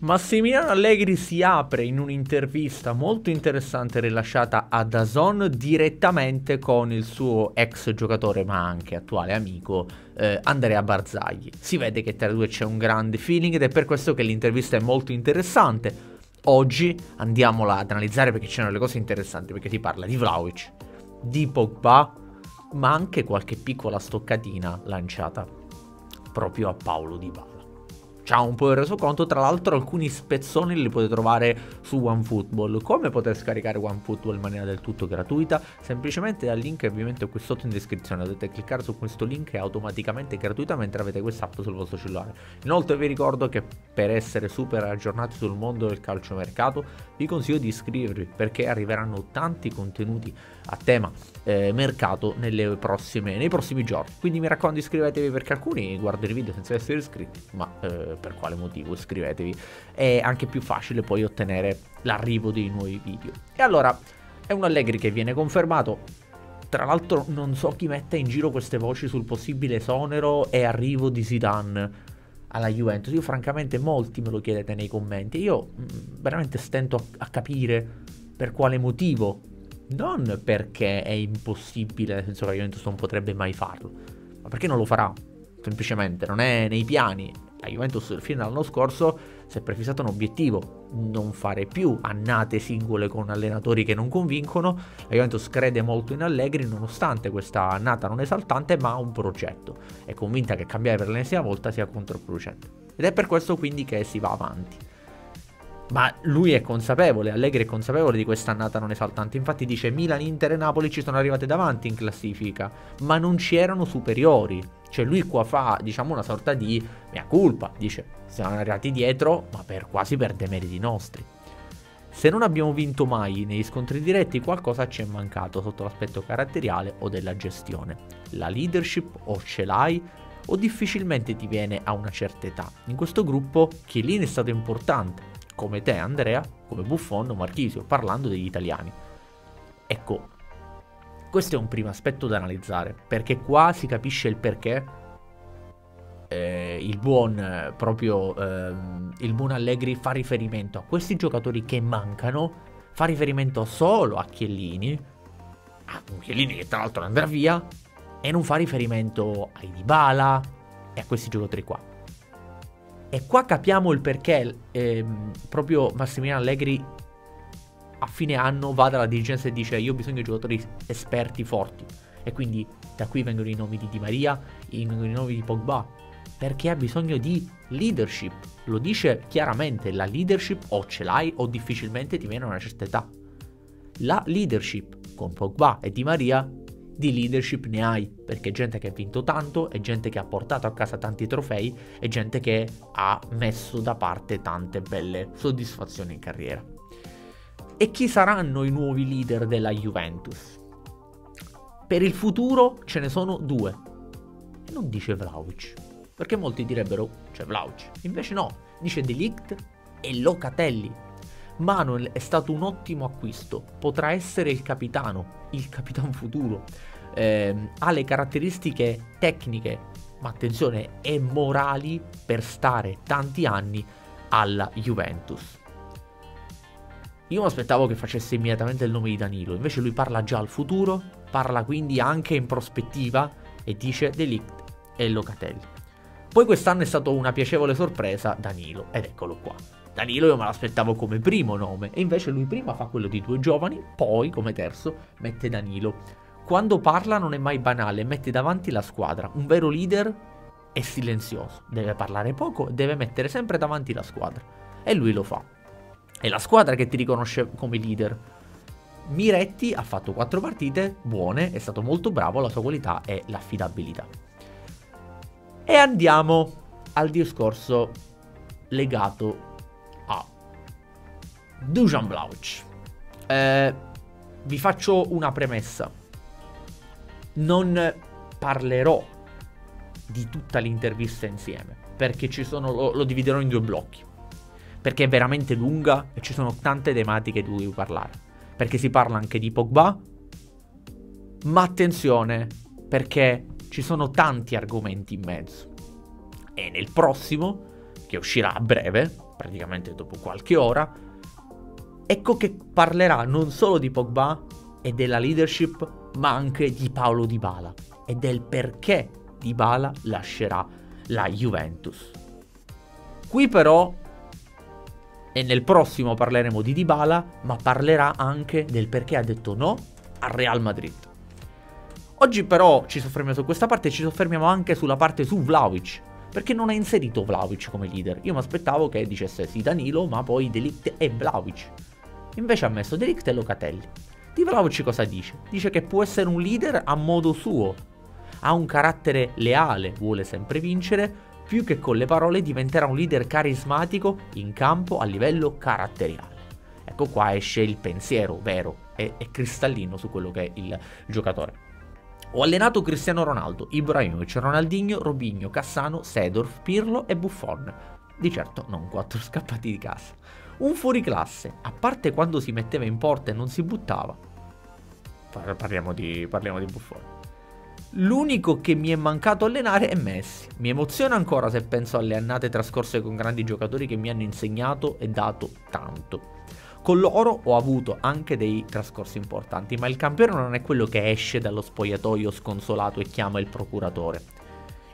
Massimiliano Allegri si apre in un'intervista molto interessante rilasciata a Dazon direttamente con il suo ex giocatore ma anche attuale amico eh, Andrea Barzagli. Si vede che tra i due c'è un grande feeling ed è per questo che l'intervista è molto interessante. Oggi andiamola ad analizzare perché c'erano le cose interessanti, perché si parla di Vlaovic, di Pogba, ma anche qualche piccola stoccatina lanciata proprio a Paolo Di Bala c'ha un po' il resoconto. Tra l'altro, alcuni spezzoni li potete trovare su OneFootball. Come poter scaricare OneFootball in maniera del tutto gratuita? Semplicemente dal link metto qui sotto in descrizione. Dovete cliccare su questo link e automaticamente gratuita mentre avete questa app sul vostro cellulare. Inoltre, vi ricordo che per essere super aggiornati sul mondo del calciomercato, vi consiglio di iscrivervi perché arriveranno tanti contenuti a tema eh, mercato prossime, nei prossimi giorni. Quindi mi raccomando, iscrivetevi perché alcuni guardano i video senza essere iscritti, ma eh, per quale motivo iscrivetevi, è anche più facile poi ottenere l'arrivo dei nuovi video. E allora è un Allegri che viene confermato. Tra l'altro non so chi mette in giro queste voci sul possibile esonero e arrivo di Zidane alla Juventus. Io francamente molti me lo chiedete nei commenti. Io mm, veramente stento a, a capire per quale motivo. Non perché è impossibile, nel senso che la Juventus non potrebbe mai farlo, ma perché non lo farà. Semplicemente non è nei piani la Juventus fino all'anno scorso si è prefissato un obiettivo, non fare più annate singole con allenatori che non convincono. La Juventus crede molto in Allegri nonostante questa annata non esaltante, ma ha un progetto. È convinta che cambiare per l'ennesima volta sia controproducente. Ed è per questo quindi che si va avanti. Ma lui è consapevole, Allegri è consapevole di questa annata non esaltante. Infatti dice Milan, Inter e Napoli ci sono arrivate davanti in classifica, ma non ci erano superiori. Cioè lui qua fa, diciamo, una sorta di mia colpa. Dice, siamo arrivati dietro, ma per quasi per demeriti nostri. Se non abbiamo vinto mai negli scontri diretti, qualcosa ci è mancato sotto l'aspetto caratteriale o della gestione. La leadership o ce l'hai o difficilmente ti viene a una certa età. In questo gruppo Chiellini è stato importante, come te Andrea, come Buffon o Marchisio, parlando degli italiani. Ecco, questo è un primo aspetto da analizzare, perché qua si capisce il perché eh, il buon proprio eh, il buon Allegri fa riferimento a questi giocatori che mancano, fa riferimento solo a Chiellini, a Chiellini che tra l'altro andrà via, e non fa riferimento ai Dybala e a questi giocatori qua. E qua capiamo il perché eh, proprio Massimiliano Allegri a fine anno va dalla dirigenza e dice io ho bisogno di giocatori esperti, forti. E quindi da qui vengono i nomi di Di Maria, vengono i nomi di Pogba. Perché ha bisogno di leadership. Lo dice chiaramente, la leadership o ce l'hai o difficilmente ti viene a una certa età. La leadership con Pogba e Di Maria di leadership ne hai, perché è gente che ha vinto tanto, è gente che ha portato a casa tanti trofei, è gente che ha messo da parte tante belle soddisfazioni in carriera. E chi saranno i nuovi leader della Juventus? Per il futuro ce ne sono due. E non dice Vlaovic, perché molti direbbero c'è Vlaovic. Invece no, dice Delict e Locatelli. Manuel è stato un ottimo acquisto, potrà essere il capitano, il capitano futuro eh, ha le caratteristiche tecniche, ma attenzione, e morali per stare tanti anni alla Juventus. Io mi aspettavo che facesse immediatamente il nome di Danilo, invece lui parla già al futuro, parla quindi anche in prospettiva e dice Delict e Locatelli. Poi quest'anno è stato una piacevole sorpresa Danilo, ed eccolo qua. Danilo io me l'aspettavo come primo nome, e invece lui prima fa quello di due giovani, poi come terzo mette Danilo quando parla non è mai banale, mette davanti la squadra. Un vero leader è silenzioso, deve parlare poco deve mettere sempre davanti la squadra. E lui lo fa. È la squadra che ti riconosce come leader. Miretti ha fatto quattro partite buone, è stato molto bravo, la sua qualità è l'affidabilità. E andiamo al discorso legato a Dujan Blauch. Eh, vi faccio una premessa non parlerò di tutta l'intervista insieme, perché lo, lo dividerò in due blocchi, perché è veramente lunga e ci sono tante tematiche di cui parlare, perché si parla anche di Pogba, ma attenzione, perché ci sono tanti argomenti in mezzo. E nel prossimo, che uscirà a breve, praticamente dopo qualche ora, ecco che parlerà non solo di Pogba e della leadership, ma anche di Paolo Dybala e del perché Dybala lascerà la Juventus. Qui però e nel prossimo parleremo di Dybala, ma parlerà anche del perché ha detto no al Real Madrid. Oggi però ci soffermiamo su questa parte e ci soffermiamo anche sulla parte su Vlaovic, perché non ha inserito Vlaovic come leader. Io mi aspettavo che dicesse sì Danilo, ma poi Delict e Vlaovic. Invece ha messo Delict e Locatelli. Di Vlaovic cosa dice? Dice che può essere un leader a modo suo, ha un carattere leale, vuole sempre vincere, più che con le parole diventerà un leader carismatico in campo a livello caratteriale. Ecco qua esce il pensiero vero e, e cristallino su quello che è il giocatore. Ho allenato Cristiano Ronaldo, Ibrahimovic, Ronaldinho, Robinho, Cassano, Sedorf, Pirlo e Buffon. Di certo non quattro scappati di casa. Un fuoriclasse, a parte quando si metteva in porta e non si buttava. Parliamo di, parliamo di Buffon. L'unico che mi è mancato allenare è Messi. Mi emoziona ancora se penso alle annate trascorse con grandi giocatori che mi hanno insegnato e dato tanto. Con loro ho avuto anche dei trascorsi importanti, ma il campione non è quello che esce dallo spogliatoio sconsolato e chiama il procuratore.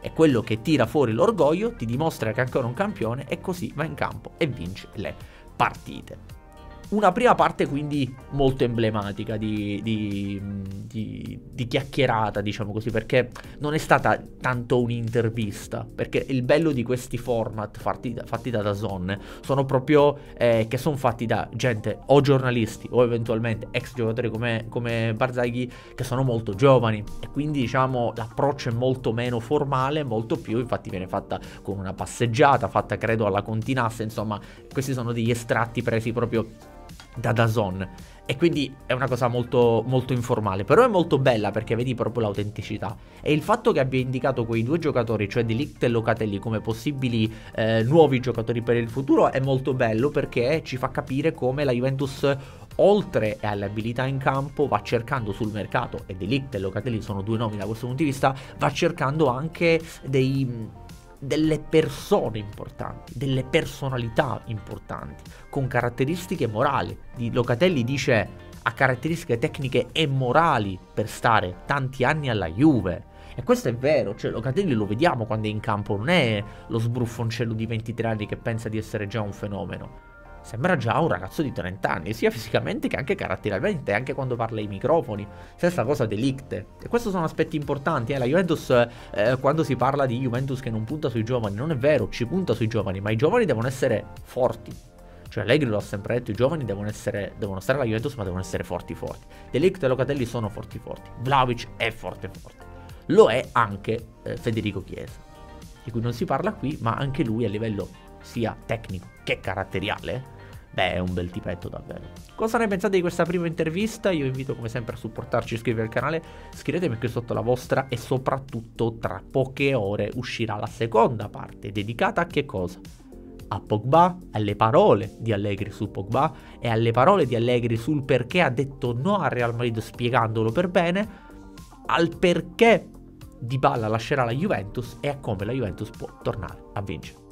È quello che tira fuori l'orgoglio, ti dimostra che è ancora un campione e così va in campo e vince le partite. Una prima parte quindi molto emblematica di, di, di, di, chiacchierata, diciamo così, perché non è stata tanto un'intervista, perché il bello di questi format fatti fatti da Dazon sono proprio eh, che sono fatti da gente o giornalisti o eventualmente ex giocatori come, come Barzaghi che sono molto giovani. E quindi diciamo l'approccio è molto meno formale, molto più, infatti viene fatta con una passeggiata, fatta credo alla continassa, insomma questi sono degli estratti presi proprio da Dazon. E quindi è una cosa molto, molto informale, però è molto bella perché vedi proprio l'autenticità. E il fatto che abbia indicato quei due giocatori, cioè Delict e Locatelli, come possibili eh, nuovi giocatori per il futuro è molto bello perché ci fa capire come la Juventus oltre alle abilità in campo va cercando sul mercato, e Delict e Locatelli sono due nomi da questo punto di vista, va cercando anche dei delle persone importanti, delle personalità importanti, con caratteristiche morali. Di Locatelli dice ha caratteristiche tecniche e morali per stare tanti anni alla Juve. E questo è vero, cioè Locatelli lo vediamo quando è in campo, non è lo sbruffoncello di 23 anni che pensa di essere già un fenomeno sembra già un ragazzo di 30 anni, sia fisicamente che anche caratterialmente, anche quando parla ai microfoni. Stessa cosa delicte. E questi sono aspetti importanti. Eh? La Juventus, eh, quando si parla di Juventus che non punta sui giovani, non è vero, ci punta sui giovani, ma i giovani devono essere forti. Cioè Allegri lo ha sempre detto, i giovani devono, essere, devono stare alla Juventus ma devono essere forti forti. Delict e Locatelli sono forti forti. Vlaovic è forte forte. Lo è anche eh, Federico Chiesa, di cui non si parla qui, ma anche lui a livello sia tecnico che caratteriale Beh, è un bel tipetto davvero. Cosa ne pensate di questa prima intervista? Io invito come sempre a supportarci iscrivervi al canale. Scrivetemi qui sotto la vostra e soprattutto tra poche ore uscirà la seconda parte dedicata a che cosa? A Pogba, alle parole di Allegri su Pogba e alle parole di Allegri sul perché ha detto no al Real Madrid spiegandolo per bene, al perché Di Balla lascerà la Juventus e a come la Juventus può tornare a vincere.